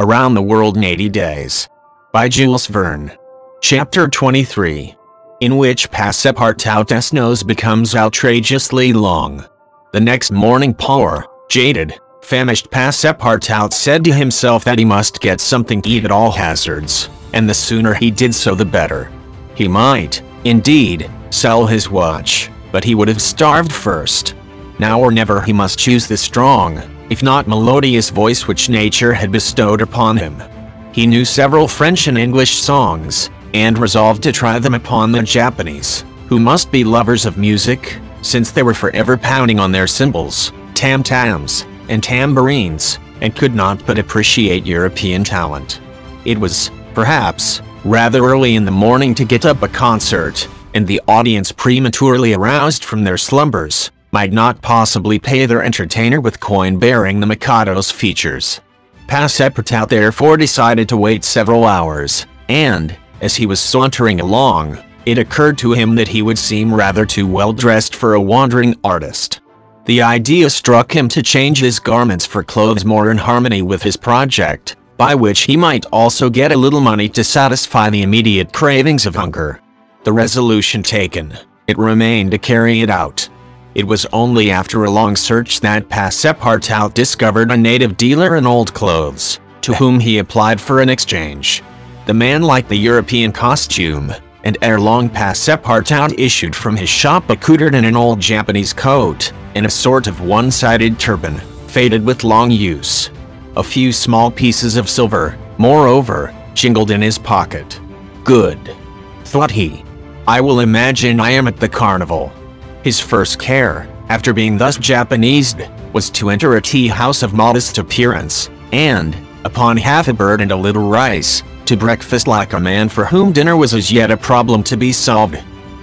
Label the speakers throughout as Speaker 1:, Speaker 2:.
Speaker 1: Around the World in 80 Days by Jules Verne. Chapter 23 In which Passepartout's nose becomes outrageously long. The next morning poor, jaded, famished Passepartout said to himself that he must get something to eat at all hazards, and the sooner he did so the better. He might, indeed, sell his watch, but he would have starved first. Now or never he must choose the strong, if not melodious voice which nature had bestowed upon him. He knew several French and English songs, and resolved to try them upon the Japanese, who must be lovers of music, since they were forever pounding on their cymbals, tam-tams, and tambourines, and could not but appreciate European talent. It was, perhaps, rather early in the morning to get up a concert, and the audience prematurely aroused from their slumbers, might not possibly pay their entertainer with coin bearing the Mikado's features. Passepartout therefore decided to wait several hours, and, as he was sauntering along, it occurred to him that he would seem rather too well dressed for a wandering artist. The idea struck him to change his garments for clothes more in harmony with his project, by which he might also get a little money to satisfy the immediate cravings of hunger. The resolution taken, it remained to carry it out. It was only after a long search that Passepartout discovered a native dealer in old clothes, to whom he applied for an exchange. The man liked the European costume, and ere long Passepartout issued from his shop accoutered in an old Japanese coat, and a sort of one-sided turban, faded with long use. A few small pieces of silver, moreover, jingled in his pocket. Good, thought he. I will imagine I am at the carnival. His first care, after being thus Japanesed, was to enter a tea house of modest appearance, and, upon half a bird and a little rice, to breakfast like a man for whom dinner was as yet a problem to be solved.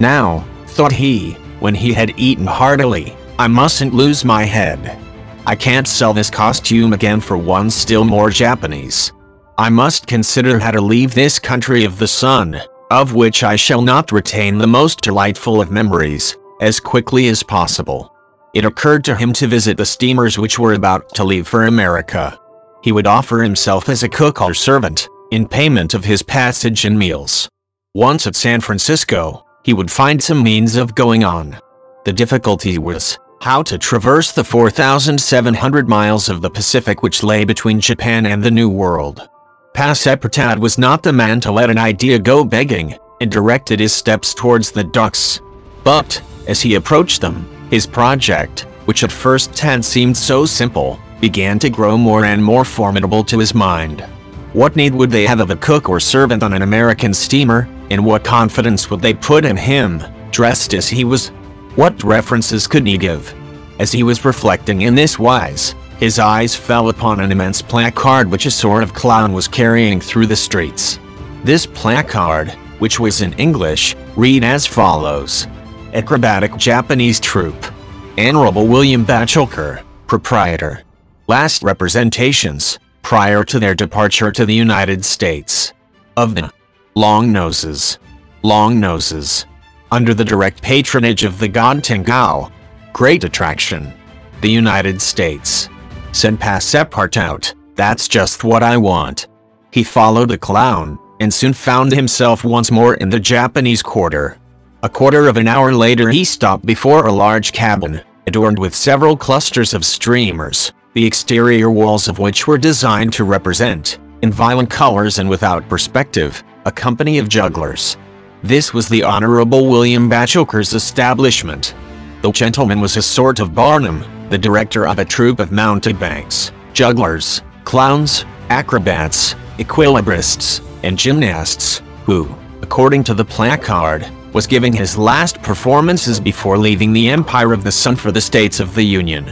Speaker 1: Now, thought he, when he had eaten heartily, I mustn't lose my head. I can't sell this costume again for one still more Japanese. I must consider how to leave this country of the sun, of which I shall not retain the most delightful of memories, as quickly as possible. It occurred to him to visit the steamers which were about to leave for America. He would offer himself as a cook or servant, in payment of his passage and meals. Once at San Francisco, he would find some means of going on. The difficulty was, how to traverse the 4,700 miles of the Pacific which lay between Japan and the New World. Passepartout was not the man to let an idea go begging, and directed his steps towards the docks. But, as he approached them, his project, which at first had seemed so simple, began to grow more and more formidable to his mind. What need would they have of a cook or servant on an American steamer, and what confidence would they put in him, dressed as he was? What references could he give? As he was reflecting in this wise, his eyes fell upon an immense placard which a sort of clown was carrying through the streets. This placard, which was in English, read as follows acrobatic Japanese troupe. Honorable William Batulcar, proprietor. Last representations, prior to their departure to the United States. Of the Long Noses. Long Noses. Under the direct patronage of the god Tengao. Great attraction. The United States. Said Passepartout, out. that's just what I want. He followed the clown, and soon found himself once more in the Japanese quarter. A quarter of an hour later he stopped before a large cabin, adorned with several clusters of streamers, the exterior walls of which were designed to represent, in violent colors and without perspective, a company of jugglers. This was the Honorable William Batulcar's establishment. The gentleman was a sort of Barnum, the director of a troupe of mountebanks, jugglers, clowns, acrobats, equilibrists, and gymnasts, who, according to the placard, was giving his last performances before leaving the Empire of the Sun for the States of the Union.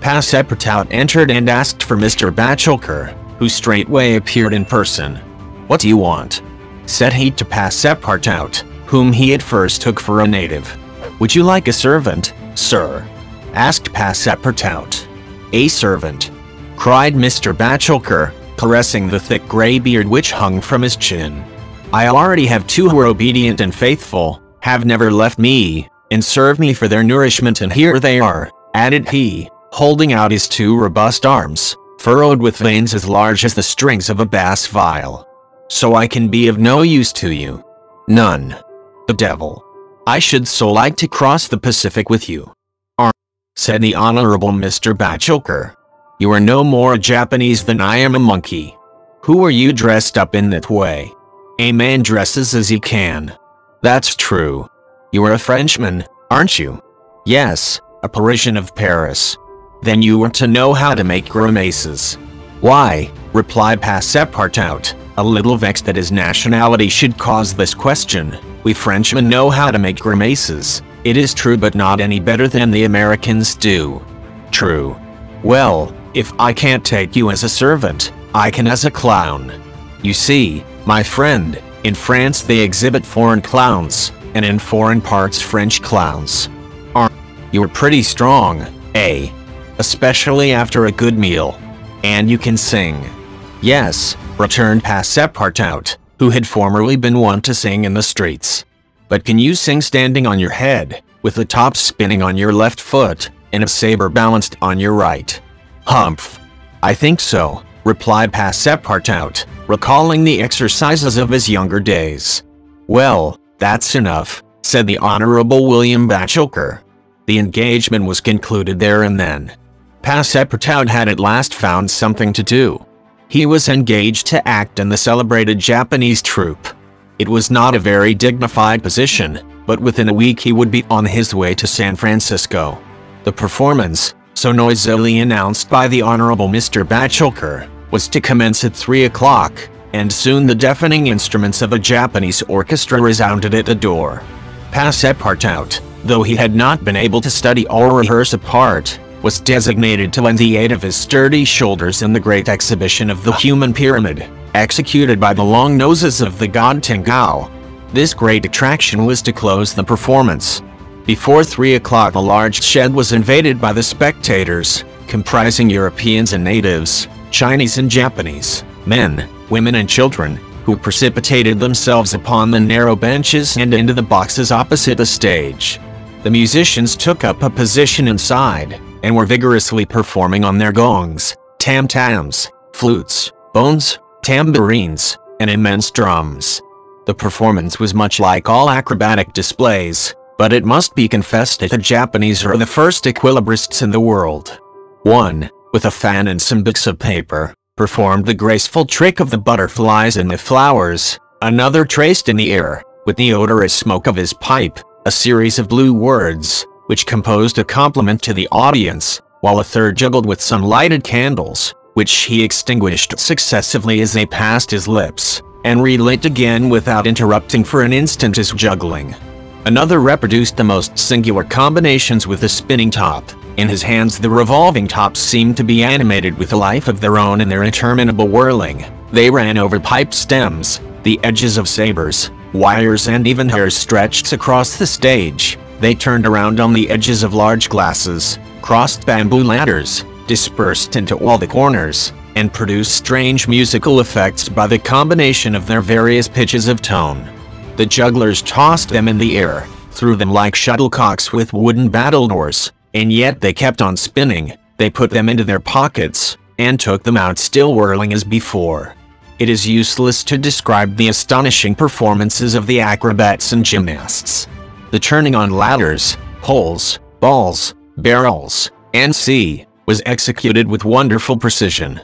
Speaker 1: Passepartout entered and asked for Mr. Batulcar, who straightway appeared in person. What do you want? said he to Passepartout, whom he at first took for a native. Would you like a servant, sir? asked Passepartout. A servant, cried Mr. Batulcar, caressing the thick gray beard which hung from his chin. I already have two who are obedient and faithful, have never left me, and serve me for their nourishment and here they are, added he, holding out his two robust arms, furrowed with veins as large as the strings of a bass viol. So I can be of no use to you. None. The devil. I should so like to cross the Pacific with you. Ar said the Honorable Mr. Batulcar. You are no more a Japanese than I am a monkey. Who are you dressed up in that way? A man dresses as he can. That's true. You are a Frenchman, aren't you? Yes, a Parisian of Paris. Then you are to know how to make grimaces. Why, replied Passepartout, a little vexed that his nationality should cause this question. We Frenchmen know how to make grimaces. It is true but not any better than the Americans do. True. Well, if I can't take you as a servant, I can as a clown. You see, my friend, in France they exhibit foreign clowns, and in foreign parts French clowns. Are you're pretty strong, eh? Especially after a good meal. And you can sing. Yes, returned Passepartout, who had formerly been wont to sing in the streets. But can you sing standing on your head, with the top spinning on your left foot, and a saber balanced on your right? Humph. I think so, replied Passepartout, recalling the exercises of his younger days. Well, that's enough, said the Honorable William Batulcar. The engagement was concluded there and then. Passepartout had at last found something to do. He was engaged to act in the celebrated Japanese troupe. It was not a very dignified position, but within a week he would be on his way to San Francisco. The performance, so noisily announced by the Honorable Mr. Batulcar, was to commence at 3 o'clock, and soon the deafening instruments of a Japanese orchestra resounded at the door. Passepartout, though he had not been able to study or rehearse a part, was designated to lend the aid of his sturdy shoulders in the great exhibition of the human pyramid, executed by the long noses of the god Tengao. This great attraction was to close the performance. Before 3 o'clock a large shed was invaded by the spectators, comprising Europeans and natives, Chinese and Japanese, men, women and children, who precipitated themselves upon the narrow benches and into the boxes opposite the stage. The musicians took up a position inside, and were vigorously performing on their gongs, tam-tams, flutes, bones, tambourines, and immense drums. The performance was much like all acrobatic displays, but it must be confessed that the Japanese are the first equilibrists in the world. One, with a fan and some bits of paper, performed the graceful trick of the butterflies and the flowers, another traced in the air, with the odorous smoke of his pipe, a series of blue words, which composed a compliment to the audience, while a third juggled with some lighted candles, which he extinguished successively as they passed his lips, and relit again without interrupting for an instant his juggling. Another reproduced the most singular combinations with a spinning top. In his hands the revolving tops seemed to be animated with a life of their own in their interminable whirling. They ran over pipe stems, the edges of sabers, wires and even hairs stretched across the stage. They turned around on the edges of large glasses, crossed bamboo ladders, dispersed into all the corners, and produced strange musical effects by the combination of their various pitches of tone. The jugglers tossed them in the air, threw them like shuttlecocks with wooden battledores, and yet they kept on spinning, they put them into their pockets, and took them out still whirling as before. It is useless to describe the astonishing performances of the acrobats and gymnasts. The turning on ladders, poles, balls, barrels, and sea was executed with wonderful precision.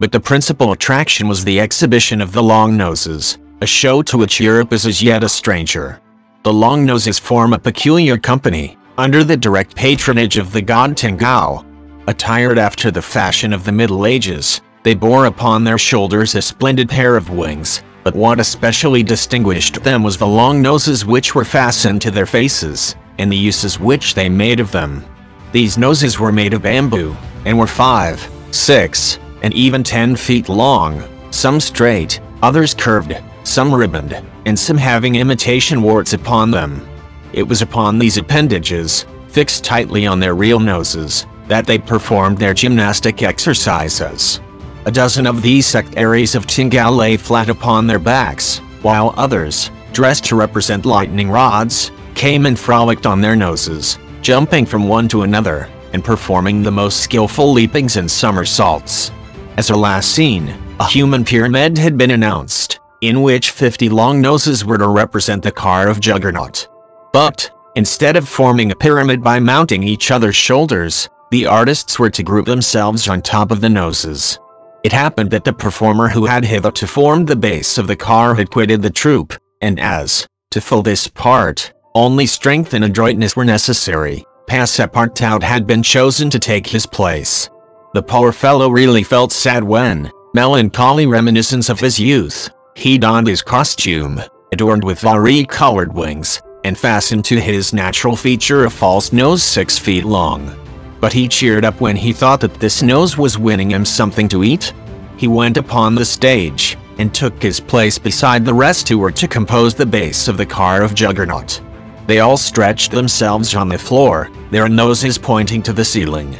Speaker 1: But the principal attraction was the exhibition of the long noses, a show to which Europe is as yet a stranger. The long noses form a peculiar company, under the direct patronage of the god Tengao. Attired after the fashion of the Middle Ages, they bore upon their shoulders a splendid pair of wings, but what especially distinguished them was the long noses which were fastened to their faces, and the uses which they made of them. These noses were made of bamboo, and were five, six, and even ten feet long, some straight, others curved, some ribboned, and some having imitation warts upon them. It was upon these appendages, fixed tightly on their real noses, that they performed their gymnastic exercises. A dozen of these sectaries of Tengao lay flat upon their backs, while others, dressed to represent lightning rods, came and frolicked on their noses, jumping from one to another, and performing the most skillful leapings and somersaults. As a last scene, a human pyramid had been announced, in which 50 long noses were to represent the car of Juggernaut. But, instead of forming a pyramid by mounting each other's shoulders, the artists were to group themselves on top of the noses. It happened that the performer who had hitherto formed the base of the car had quitted the troupe, and as, to fill this part, only strength and adroitness were necessary, Passepartout had been chosen to take his place. The poor fellow really felt sad when, melancholy reminiscence of his youth, he donned his costume, adorned with vari-colored wings, and fastened to his natural feature a false nose six feet long. But he cheered up when he thought that this nose was winning him something to eat. He went upon the stage, and took his place beside the rest who were to compose the base of the car of Juggernaut. They all stretched themselves on the floor, their noses pointing to the ceiling.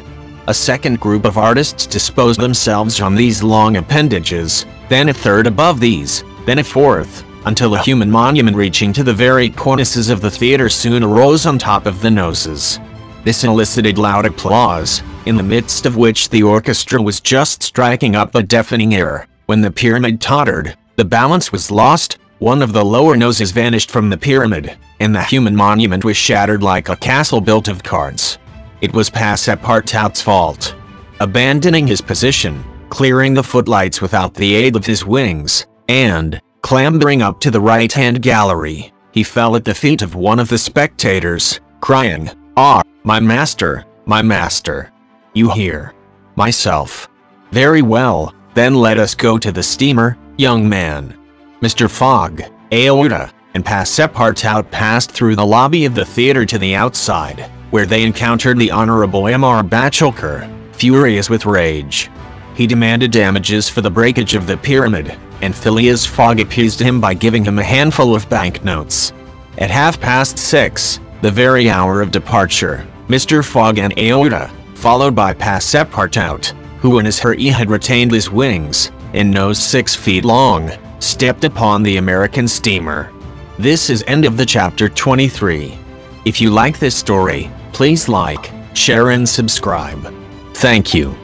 Speaker 1: A second group of artists disposed themselves on these long appendages, then a third above these, then a fourth, until a human monument reaching to the very cornices of the theater soon arose on top of the noses. This elicited loud applause, in the midst of which the orchestra was just striking up a deafening air. When the pyramid tottered, the balance was lost, one of the lower noses vanished from the pyramid, and the human monument was shattered like a castle built of cards. It was Passepartout's fault. Abandoning his position, clearing the footlights without the aid of his wings, and, clambering up to the right-hand gallery, he fell at the feet of one of the spectators, crying, Ah, my master, my master. You hear? Myself. Very well, then let us go to the steamer, young man. Mr. Fogg, Aouda, and Passepartout passed through the lobby of the theater to the outside, where they encountered the Honorable M.R. Batulcar, furious with rage. He demanded damages for the breakage of the pyramid, and Phileas Fogg appeased him by giving him a handful of banknotes. At half past six, the very hour of departure, Mr. Fogg and Aouda, followed by Passepartout, who in his hurry had retained his wings, and nose six feet long, stepped upon the American steamer. This is end of the chapter 23. If you like this story, please like, share and subscribe. Thank you.